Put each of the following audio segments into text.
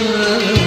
love.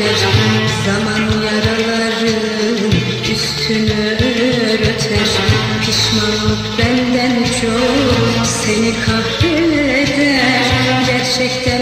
yaklaşır Zaman yaraların üstünü örter. Pişmanlık benden çok seni kahreder. Gerçekten